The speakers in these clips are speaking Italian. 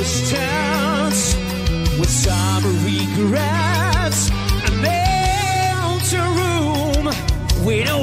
distance with some regrets and empty room. We don't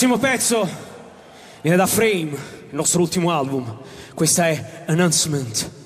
prossimo pezzo viene da Frame, il nostro ultimo album. Questa è Announcement.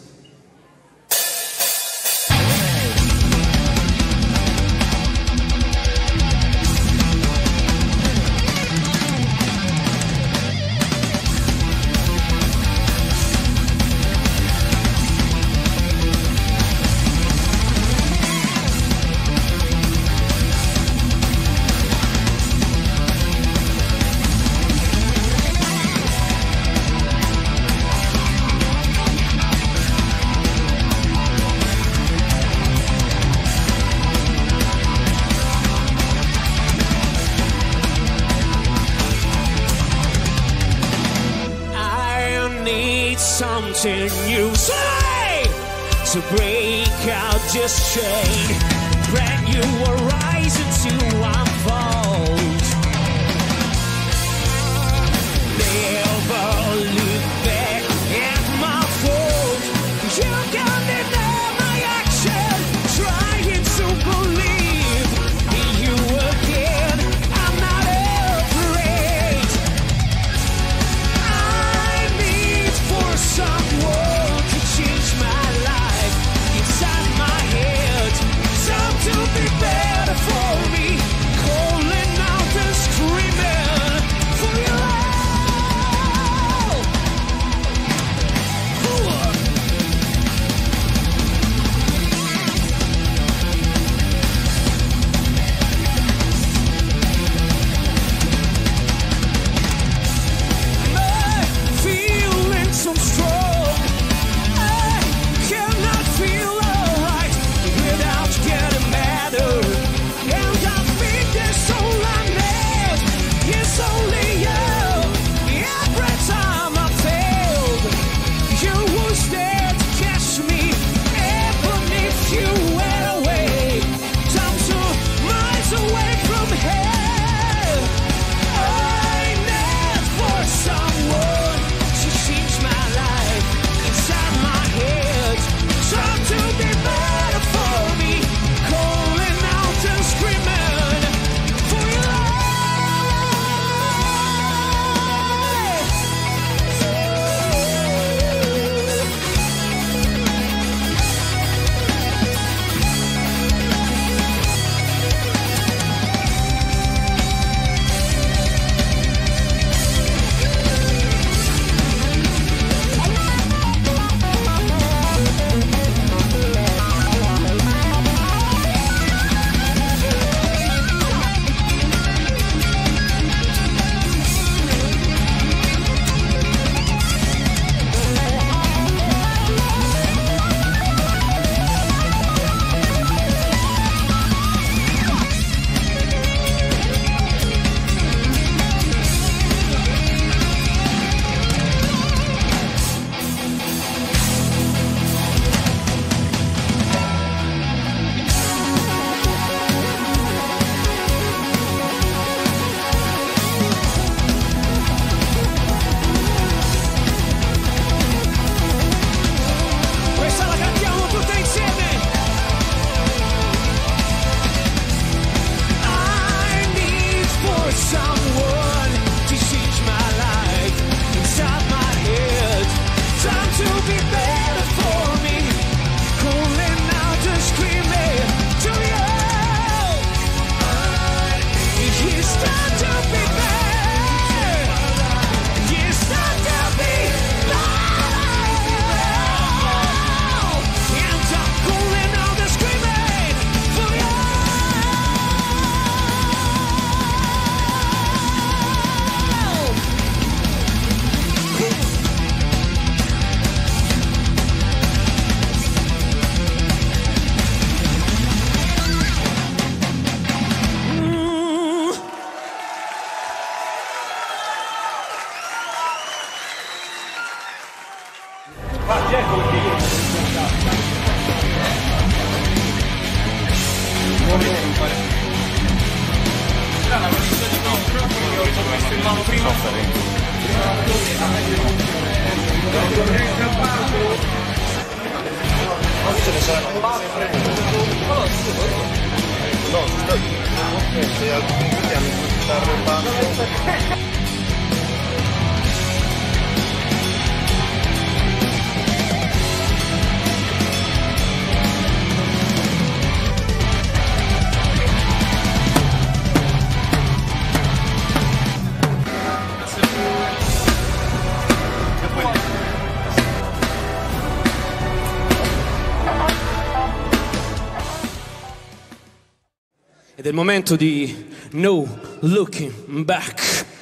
Il momento di No Looking Back.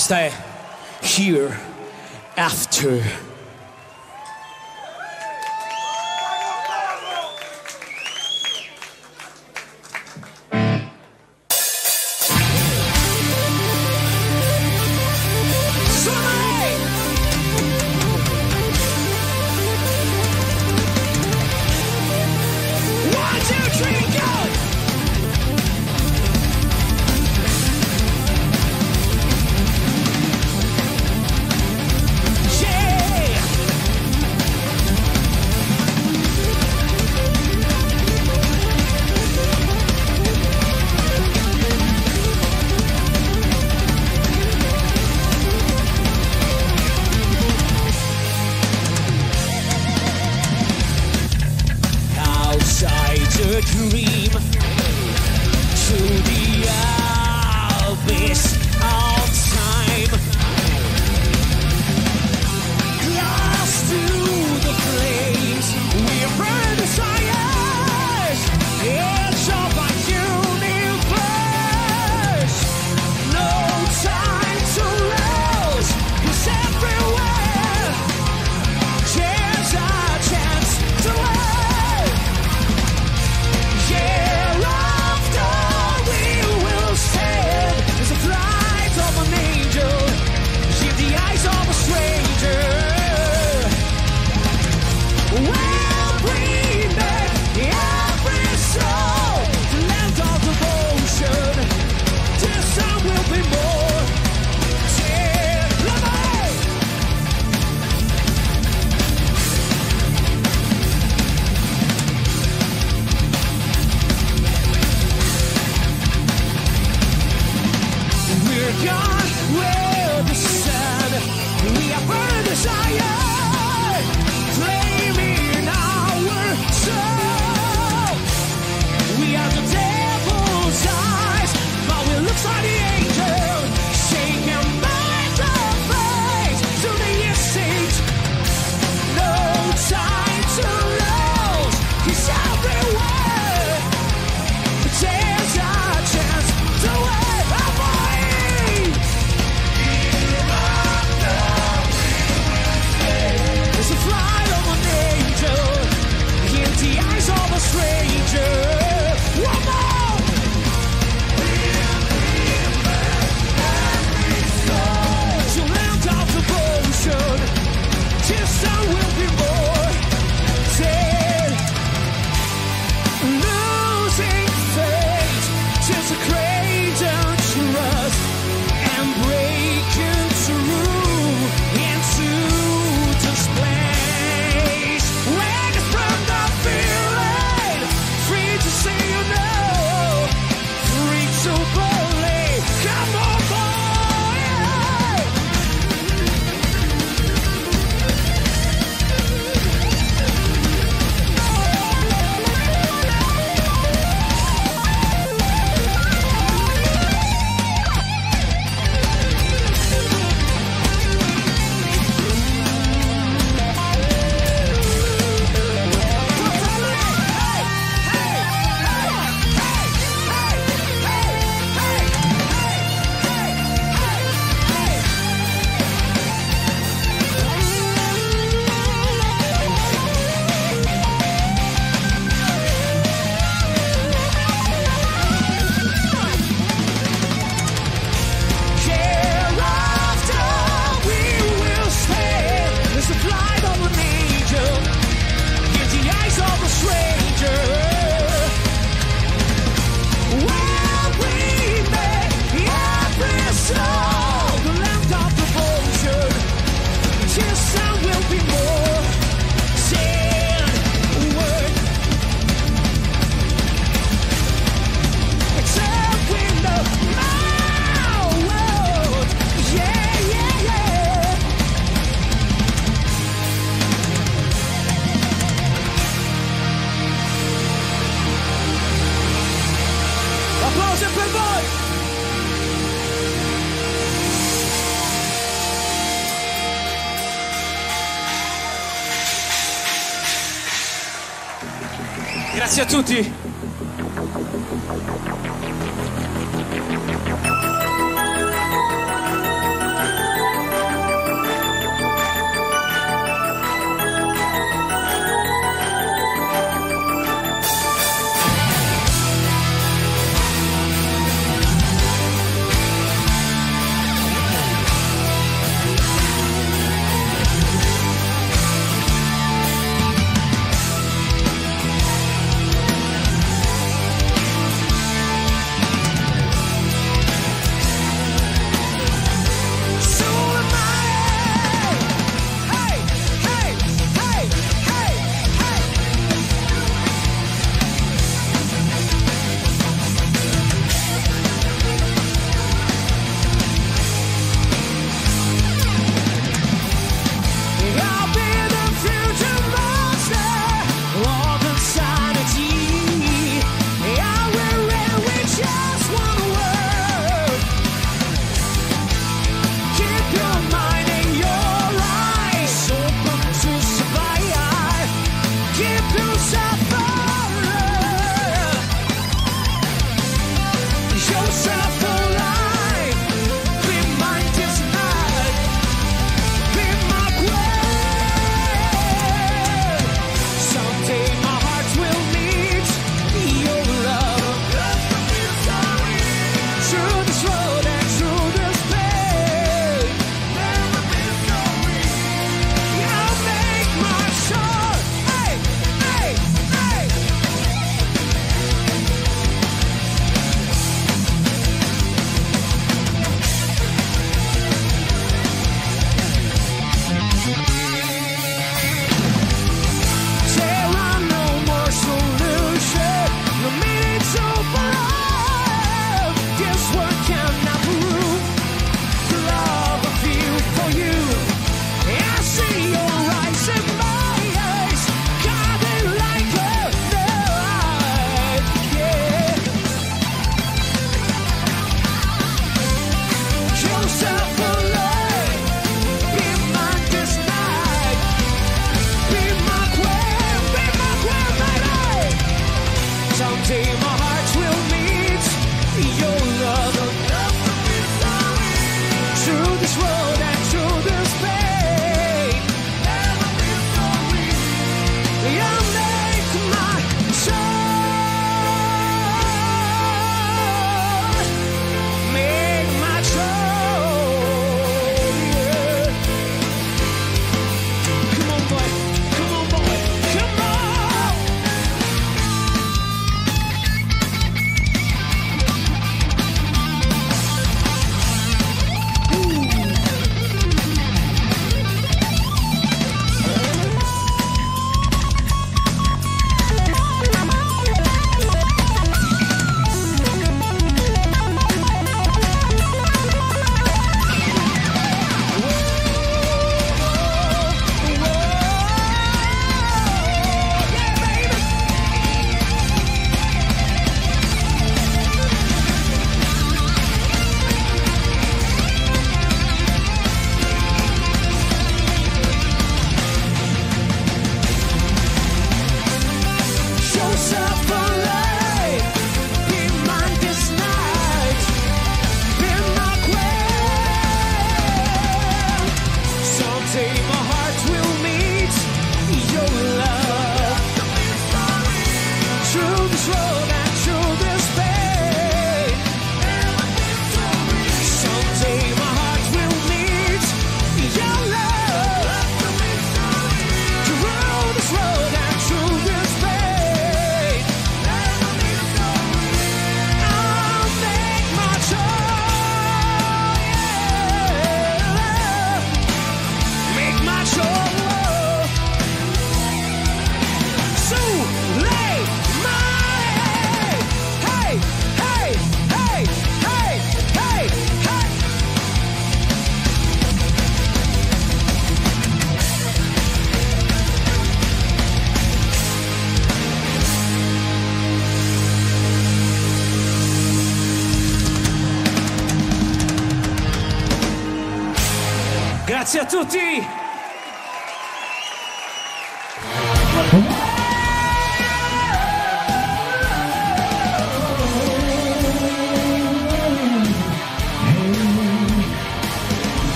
Questa è Here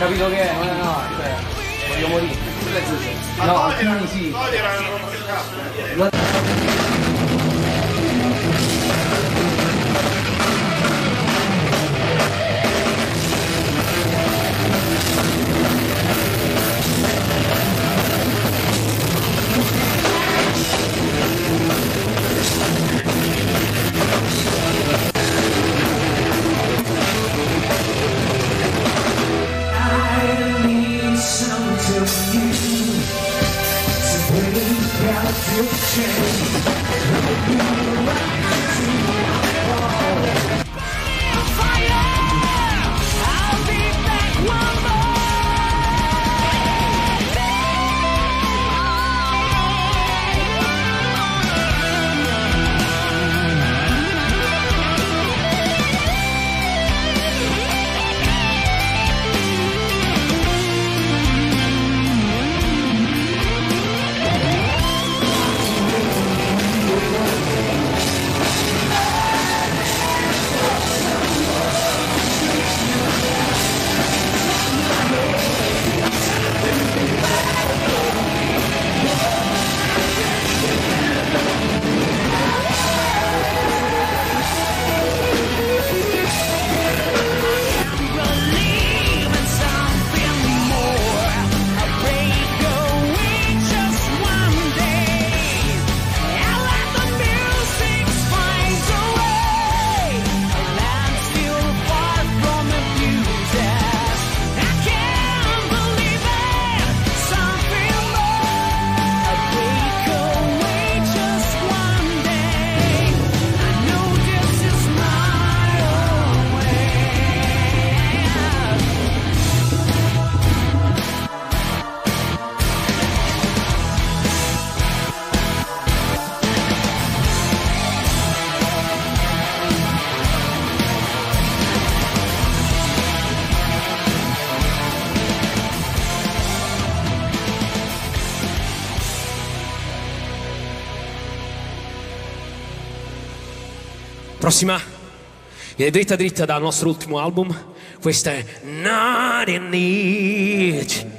capito che è? No, no, no, cioè, voglio morire. No, alcuni sì. you to bring about your change. prossima viene dritta dritta dal nostro ultimo album. questo è Not in Need.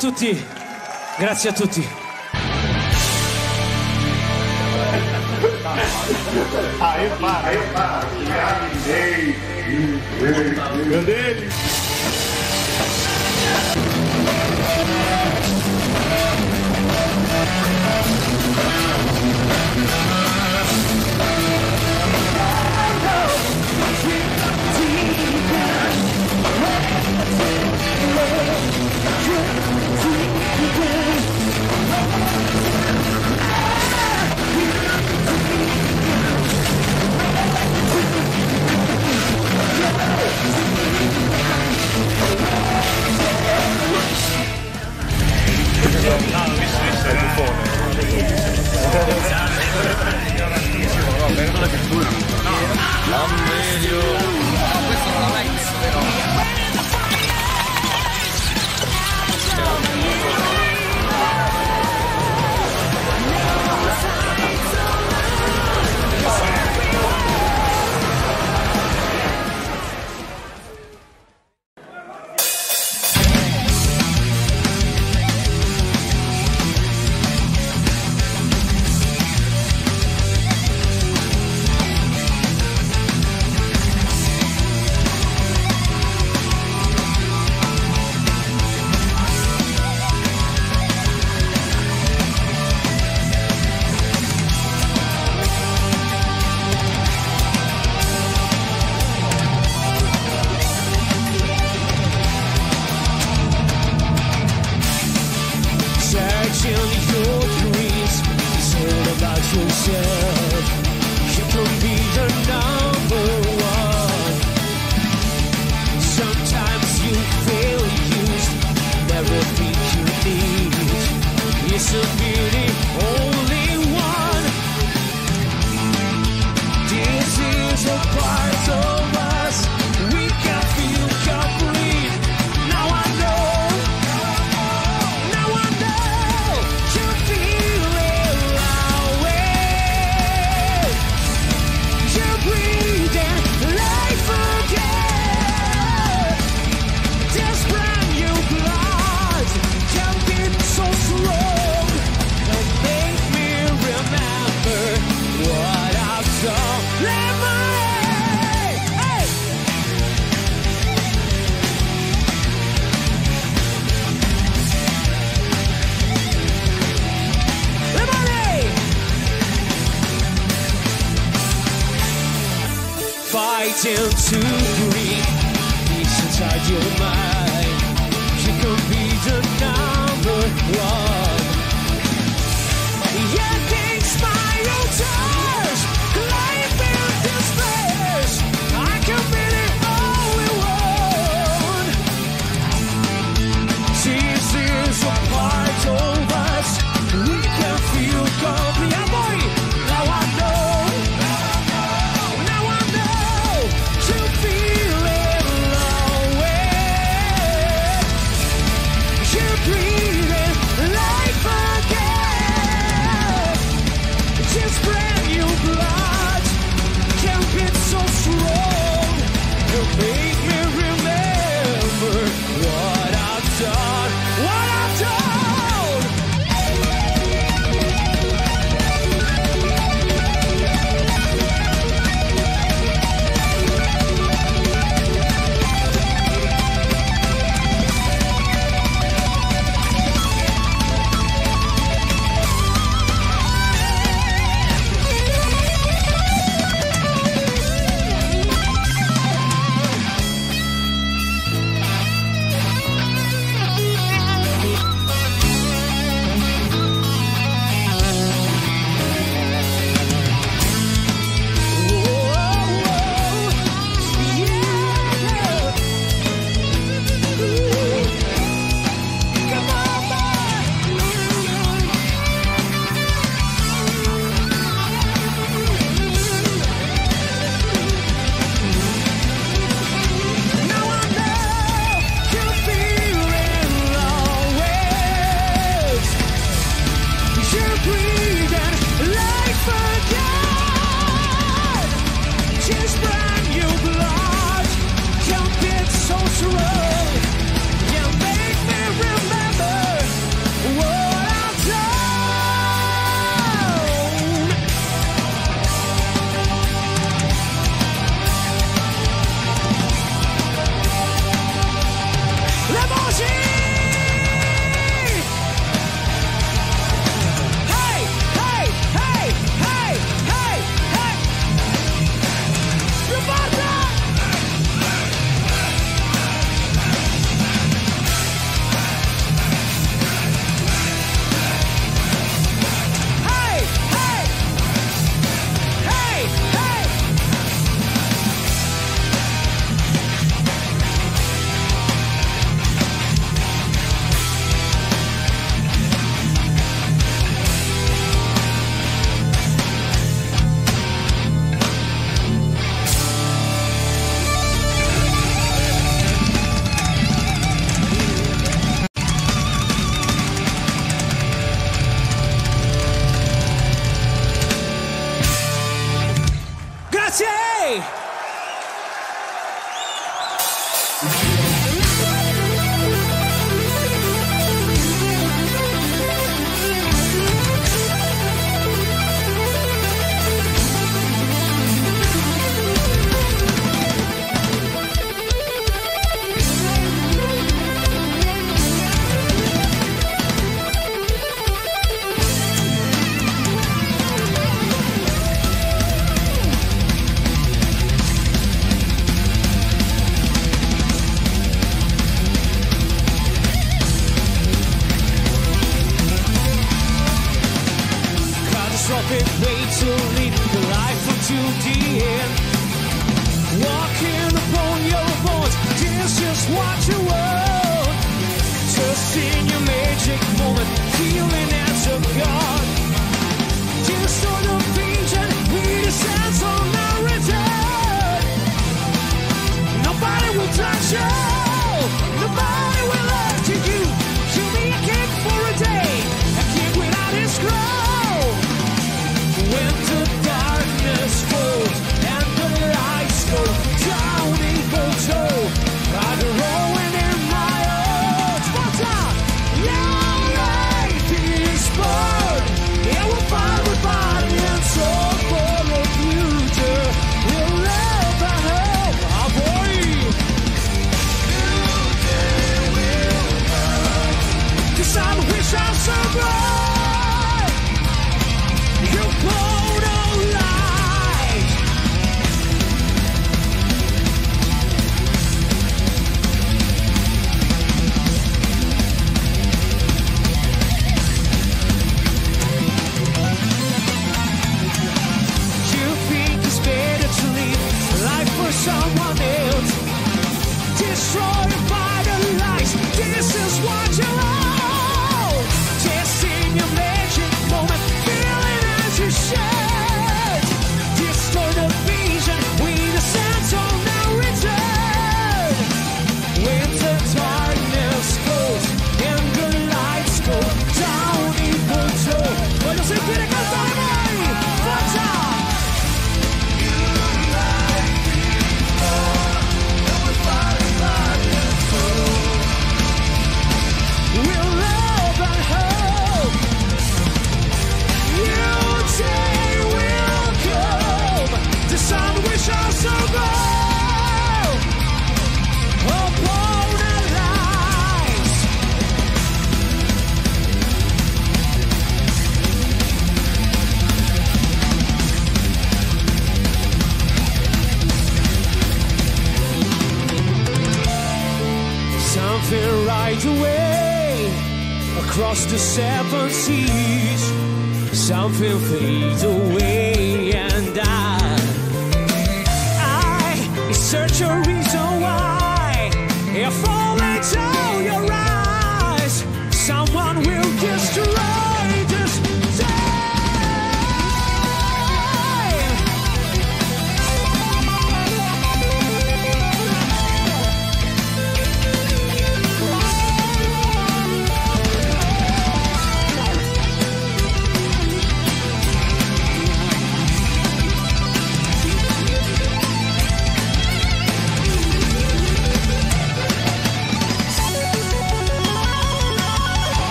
tutti. Grazie a tutti. Ah, eu paro, eu paro. Grande, grande. del bufone. La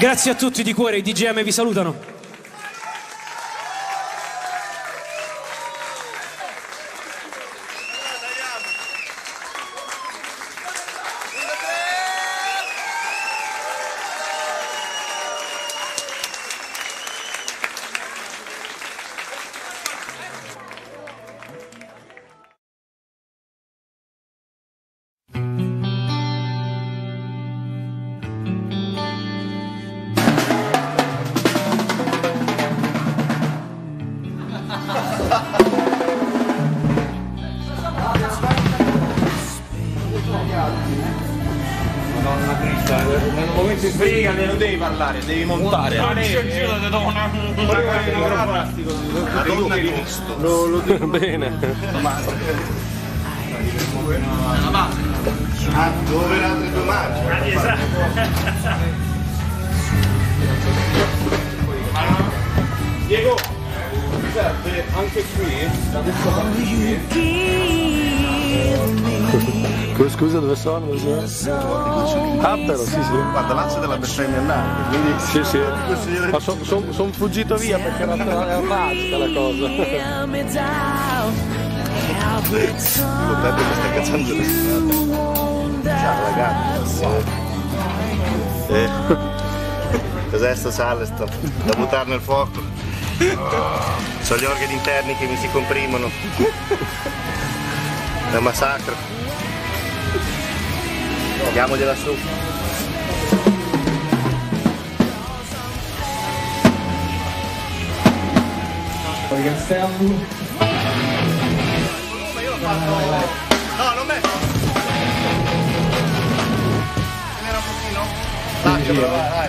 Grazie a tutti di cuore, i DGM vi salutano. Guarda, l'asse della bestemmia andare, quindi Sì sì. Ma sono son, son fuggito via perché era, era magica la cosa. Peppe mi sta cacciando Ciao ragazzi. Eh. Cos'è sto Charleston? Da buttare nel fuoco. Sono gli organi interni che mi si comprimono. È un massacro. Andiamogliela su. No, non me. Ce n'era un pochino? Lascialo, vai, vai.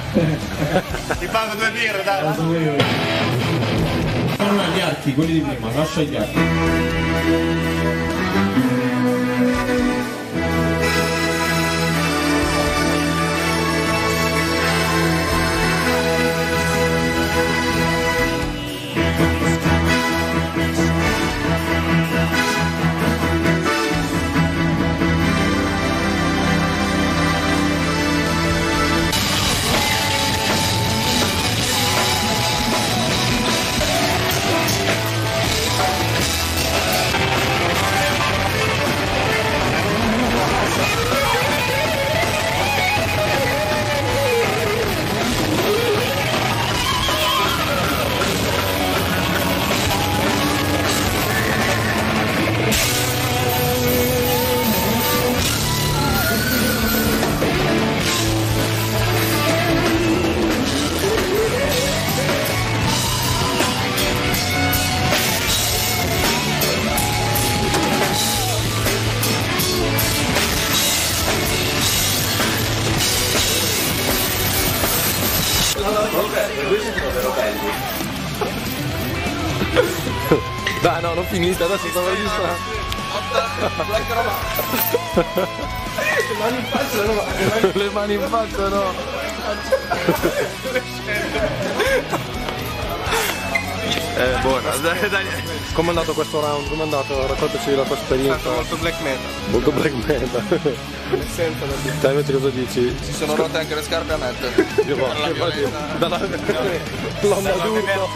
Ti pago due birre, dai. Fanno gli archi, quelli di prima, lascia gli archi. Dai no, non finita, adesso stavo registrando. Le mani in faccia no. Eh, buona, dai, dai. Com'è andato questo round? Com'è andato? Raccontaci la tua esperienza. Molto black metal. Molto black metal. Senza da dire. Te invece cosa dici? Si sono rotte anche le scarpe a mettere. Io Per la violenza. Dalla... L'onda d'urto.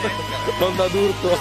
L'onda d'urto.